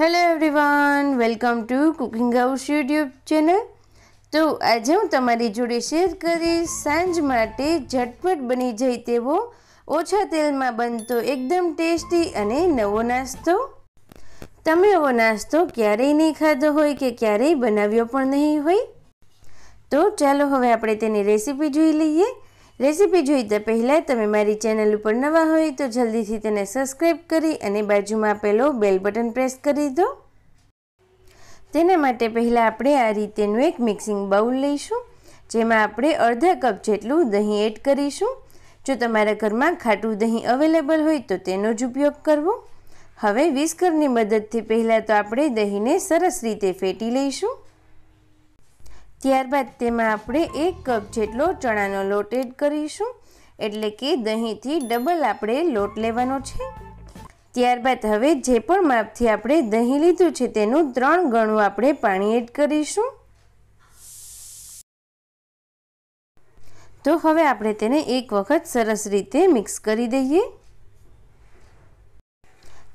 Hello everyone welcome to cooking house YouTube channel તો આજે હું તમારી જોડે શેર કરીશ, સાંજ માટે ઝટપટ બની જાય તેવો ઓછા તેલમાં બનતો એકદમ ટેસ્ટી અને નવો નાસ્તો. તમે એવો નાસ્તો ક્યારેય નહીં ખાધો હોય કે ક્યારેય બનાવ્યો પણ નહીં હોય? તો ચાલો હવે આપણે તેની રેસીપી જોઈ લઈએ. રેસીપી જોઈતા પહેલાં તમે મારી ચેનલ ઉપર નવા હોય તો જલ્દીથી તેને સબસ્ક્રાઈબ કરી અને બાજુમાં આપેલો બેલ બટન પ્રેસ કરી દો. તેના માટે પહેલાં આપણે આ રીતેનું એક મિક્સિંગ બાઉલ લઈશું, જેમાં આપણે અડધા કપ જેટલું દહીં એડ કરીશું. જો તમારા ઘરમાં ખાટું દહીં અવેલેબલ હોય તો તેનો જ ઉપયોગ કરવો. હવે વિસ્કરની મદદથી પહેલાં તો આપણે દહીંને સરસ રીતે ફેટી લઈશું. ત્યારબાદ તેમાં આપણે એક કપ જેટલો ચણાનો લોટ એડ કરીશું. એટલે કે દહીંથી ડબલ આપણે લોટ લેવાનો છે. ત્યારબાદ હવે જે પણ માપથી આપણે દહીં લીધું છે તેનું ત્રણ ગણું આપણે પાણી એડ કરીશું. તો હવે આપણે તેને એક વખત સરસ રીતે મિક્સ કરી દઈએ.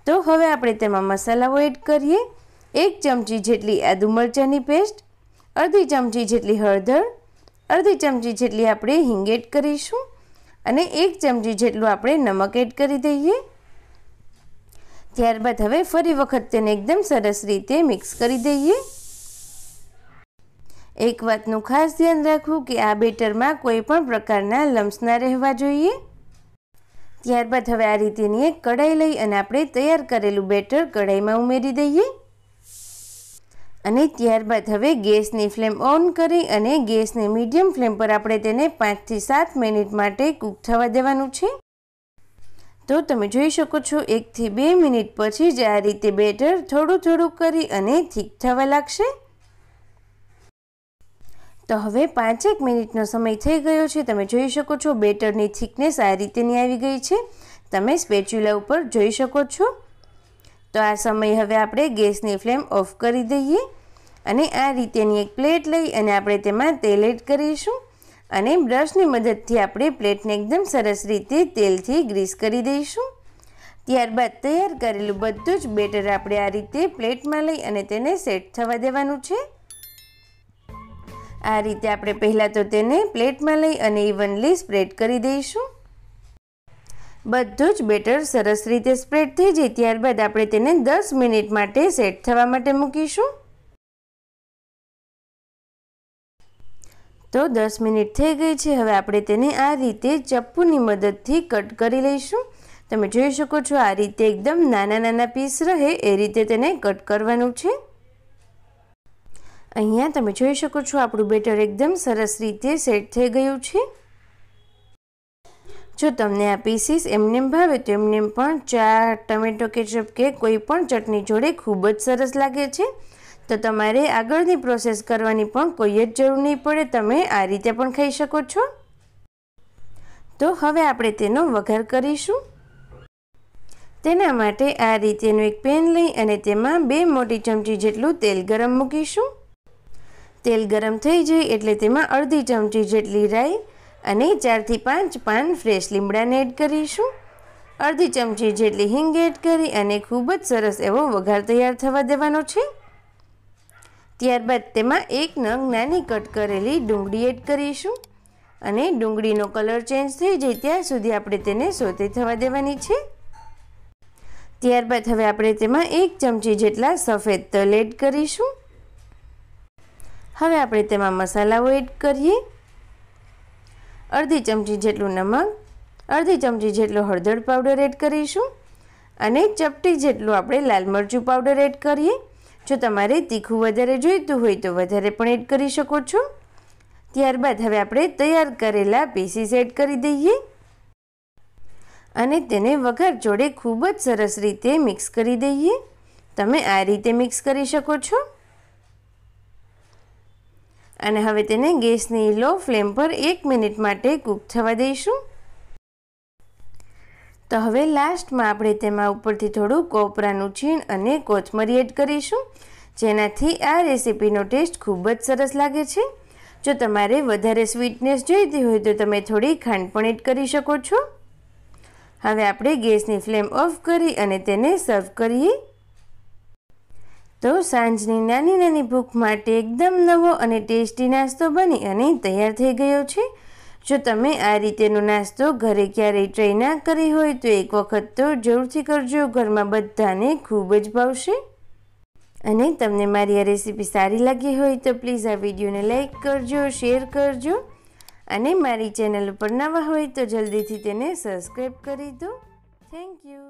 તો હવે આપણે તેમાં મસાલાઓ એડ કરીએ. એક ચમચી જેટલી આદુ મરચાંની પેસ્ટ અડધી ચમચી જેટલી હળદર, અડધી ચમચી જેટલી આપણે હિંગ એડ કરીશું અને એક ચમચી જેટલું આપણે નમક એડ કરી દઈએ. ત્યારબાદ હવે ફરી વખત તેને એકદમ સરસ રીતે મિક્સ કરી દઈએ. એક વાતનું ખાસ ધ્યાન રાખવું કે આ બેટરમાં કોઈ પણ પ્રકારના લમ્સ ના રહેવા જોઈએ. ત્યારબાદ હવે આ રીતેની એક કઢાઈ લઈ અને આપણે તૈયાર કરેલું બેટર કઢાઈમાં ઉમેરી દઈએ. અને ત્યારબાદ હવે ગેસની ફ્લેમ ઓન કરી અને ગેસને મીડિયમ ફ્લેમ પર આપણે તેને પાંચથી સાત મિનિટ માટે કૂક થવા દેવાનું છે. તો તમે જોઈ શકો છો, એકથી બે મિનિટ પછી જ આ રીતે બેટર થોડું થોડું કરી અને થીક થવા લાગશે. તો હવે પાંચેક મિનિટનો સમય થઈ ગયો છે. તમે જોઈ શકો છો, બેટરની થિકનેસ આ રીતેની આવી ગઈ છે. તમે સ્પેચ્યુલા ઉપર જોઈ શકો છો. તો આ સમય હવે આપણે ગેસની ફ્લેમ ઓફ કરી દઈએ અને આ રીતેની એક પ્લેટ લઈ અને આપણે તેમાં તેલ એડ કરીશું અને બ્રશની મદદથી આપણે પ્લેટને એકદમ સરસ રીતે તેલથી ગ્રીસ કરી દઈશું. ત્યારબાદ તૈયાર કરેલું બધું જ બેટર આપણે આ રીતે પ્લેટમાં લઈ અને તેને સેટ થવા દેવાનું છે. આ રીતે આપણે પહેલાં તો તેને પ્લેટમાં લઈ અને ઇવનલી સ્પ્રેડ કરી દઈશું. બધું જ બેટર સરસ રીતે સ્પ્રેડ થઈ જાય, ત્યારબાદ આપણે તેને દસ મિનિટ માટે સેટ થવા માટે મૂકીશું. તો દસ મિનિટ થઈ ગઈ છે, હવે આપણે તેને આ રીતે ચપ્પુની મદદથી કટ કરી લઈશું. તમે જોઈ શકો છો, આ રીતે એકદમ નાના નાના પીસ રહે, એ રીતે તેને કટ કરવાનું છે. અહીંયા તમે જોઈ શકો છો, આપણું બેટર એકદમ સરસ રીતે સેટ થઈ ગયું છે. જો તમને આ પીસીસ એમનેમ ભાવે તો એમનેમ પણ ચા ટમેટો કેચપ કે કોઈ પણ ચટણી જોડે ખૂબ જ સરસ લાગે છે. તો તમારે આગળની પ્રોસેસ કરવાની પણ કોઈ જ જરૂર નહીં પડે, તમે આ રીતે પણ ખાઈ શકો છો. તો હવે આપણે તેનો વઘાર કરીશું. તેના માટે આ રીતેનું એક પેન લઈ અને તેમાં બે મોટી ચમચી જેટલું તેલ ગરમ મૂકીશું. તેલ ગરમ થઈ જાય એટલે તેમાં અડધી ચમચી જેટલી રાઈ અને ચારથી પાંચ પાન ફ્રેશ લીમડાને એડ કરીશું. અડધી ચમચી જેટલી હિંગ એડ કરી અને ખૂબ જ સરસ એવો વઘાર તૈયાર થવા દેવાનો છે. ત્યારબાદ તેમાં એક નંગ નાની કટ કરેલી ડુંગળી એડ કરીશું. અને ડુંગળીનો કલર ચેન્જ થઈ જાય ત્યાં સુધી આપણે તેને સોતે થવા દેવાની છે. ત્યારબાદ હવે આપણે તેમાં એક ચમચી જેટલા સફેદ તલ એડ કરીશું. હવે આપણે તેમાં મસાલાઓ એડ કરીએ. અડધી ચમચી જેટલું નમક, અડધી ચમચી જેટલો હળદર પાવડર એડ કરીશું અને ચપટી જેટલું આપણે લાલ મરચું પાવડર એડ કરીએ. જો તમારે તીખું વધારે જોઈતું હોય તો વધારે પણ એડ કરી શકો છો. ત્યારબાદ હવે આપણે તૈયાર કરેલા પીસીસ એડ કરી દઈએ અને તેને વઘાર જોડે ખૂબ જ સરસ રીતે મિક્સ કરી દઈએ. તમે આ રીતે મિક્સ કરી શકો છો. અને હવે તેને ગેસની લો ફ્લેમ પર એક મિનિટ માટે કૂક થવા દઈશું. તો હવે લાસ્ટમાં આપણે તેમાં ઉપરથી થોડું કોપરાનું છીણ અને કોથમરી એડ કરીશું. જેનાથી આ રેસીપીનો ટેસ્ટ ખૂબ જ સરસ લાગે છે. જો તમારે વધારે સ્વીટનેસ જોઈતી હોય તો તમે થોડી ખાંડ પણ એડ કરી શકો છો. હવે આપણે ગેસની ફ્લેમ ઓફ કરી અને તેને સર્વ કરીએ. તો સાંજની નાની નાની ભૂખ માટે એકદમ નવો અને ટેસ્ટી નાસ્તો બની અને તૈયાર થઈ ગયો છે. જો તમે આ રીતેનો નાસ્તો ઘરે ક્યારેય ટ્રાય ના કરી હોય તો એક વખત તો જરૂરથી કરજો, ઘરમાં બધાને ખૂબ જ ભાવશે. અને તમને મારી આ રેસીપી સારી લાગી હોય તો પ્લીઝ આ વિડીયોને લાઇક કરજો, શેર કરજો. અને મારી ચેનલ ઉપર નવા હોય તો જલ્દીથી તેને સબસ્ક્રાઈબ કરી દો. Thank you.